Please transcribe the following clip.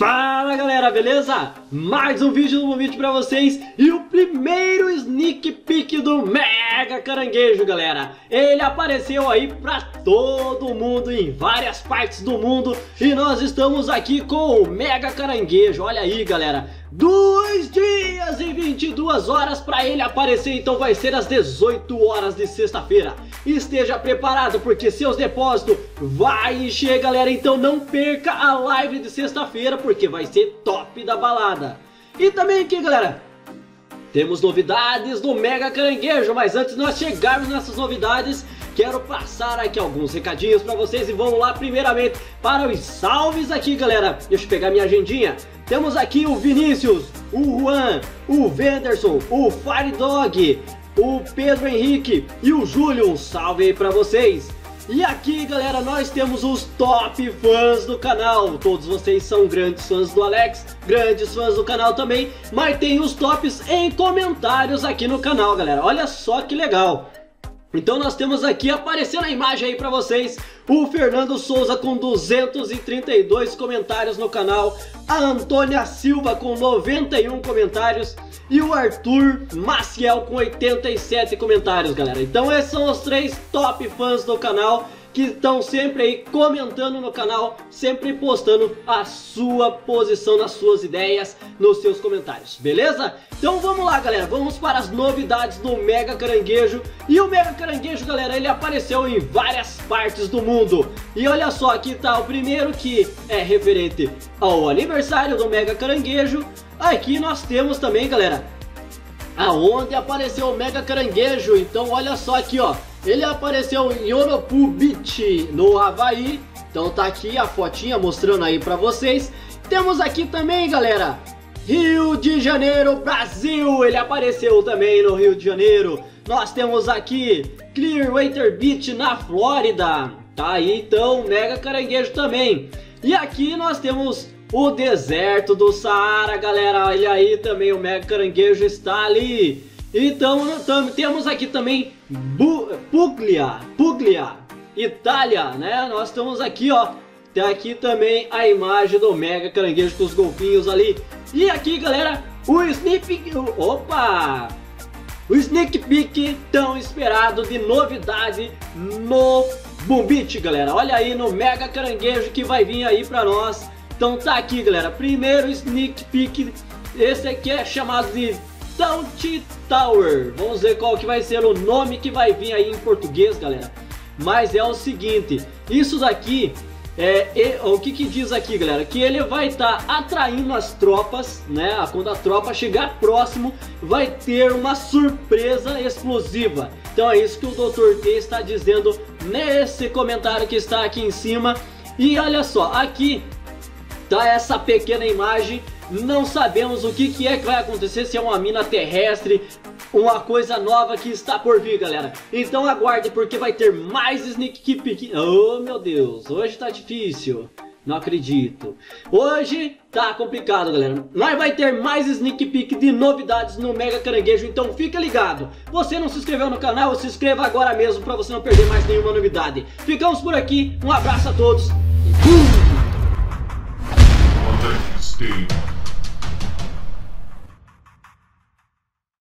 Fala galera, beleza? Mais um vídeo no vídeo pra vocês e o primeiro sneak peek do Mega Caranguejo, galera. Ele apareceu aí pra todo mundo, em várias partes do mundo e nós estamos aqui com o Mega Caranguejo, olha aí galera. Dois dias e 22 horas para ele aparecer, então vai ser às 18 horas de sexta-feira. Esteja preparado porque seus depósitos vai encher, galera. Então não perca a live de sexta-feira porque vai ser top da balada. E também aqui, galera, temos novidades do Mega Caranguejo, mas antes de nós chegarmos nessas novidades, quero passar aqui alguns recadinhos para vocês e vamos lá primeiramente para os salves aqui, galera. Deixa eu pegar minha agendinha. Temos aqui o Vinícius, o Juan, o Venderson, o Fire Dog, o Pedro Henrique e o Júlio. Um salve aí pra vocês. E aqui, galera, nós temos os top fãs do canal. Todos vocês são grandes fãs do Alex, grandes fãs do canal também. Mas tem os tops em comentários aqui no canal, galera. Olha só que legal. Então nós temos aqui aparecendo a imagem aí para vocês o Fernando Souza com 232 comentários no canal, a Antônia Silva com 91 comentários e o Arthur Maciel com 87 comentários, galera. Então esses são os três top fãs do canal que estão sempre aí comentando no canal, sempre postando a sua posição nas suas ideias, nos seus comentários, beleza? Então vamos lá, galera, vamos para as novidades do Mega Caranguejo. E o Mega Caranguejo, galera, ele apareceu em várias partes do mundo. E olha só, aqui tá o primeiro que é referente ao aniversário do Mega Caranguejo. Aqui nós temos também, galera, aonde apareceu o Mega Caranguejo. Então olha só aqui, ó. Ele apareceu em Oropu Beach, no Havaí. Então tá aqui a fotinha mostrando aí pra vocês. Temos aqui também, galera, Rio de Janeiro, Brasil. Ele apareceu também no Rio de Janeiro. Nós temos aqui Clearwater Beach, na Flórida. Tá aí então, mega caranguejo também. E aqui nós temos o deserto do Saara, galera. Olha aí também, o mega caranguejo está ali. Então temos aqui também Puglia, Puglia, Itália, né? Nós estamos aqui, ó. Tem aqui também a imagem do mega caranguejo com os golfinhos ali. E aqui, galera, o sneak... Opa! O sneak peek tão esperado de novidade no Beach, galera. Olha aí no mega caranguejo que vai vir aí pra nós. Então tá aqui, galera. Primeiro sneak peek. Esse aqui é chamado de Stout Tower. Vamos ver qual que vai ser o nome que vai vir aí em português, galera. Mas é o seguinte, isso daqui é, é, o que que diz aqui, galera? Que ele vai estar tá atraindo as tropas, né? Quando a tropa chegar próximo, vai ter uma surpresa explosiva. Então é isso que o Dr. T está dizendo nesse comentário que está aqui em cima. E olha só, aqui tá essa pequena imagem não sabemos o que, que é que vai acontecer, se é uma mina terrestre, uma coisa nova que está por vir, galera. Então aguarde, porque vai ter mais Sneak Peek. Oh, meu Deus, hoje tá difícil. Não acredito. Hoje tá complicado, galera. Nós vai ter mais sneak peek de novidades no Mega Caranguejo, então fica ligado. Você não se inscreveu no canal, se inscreva agora mesmo para você não perder mais nenhuma novidade. Ficamos por aqui, um abraço a todos e!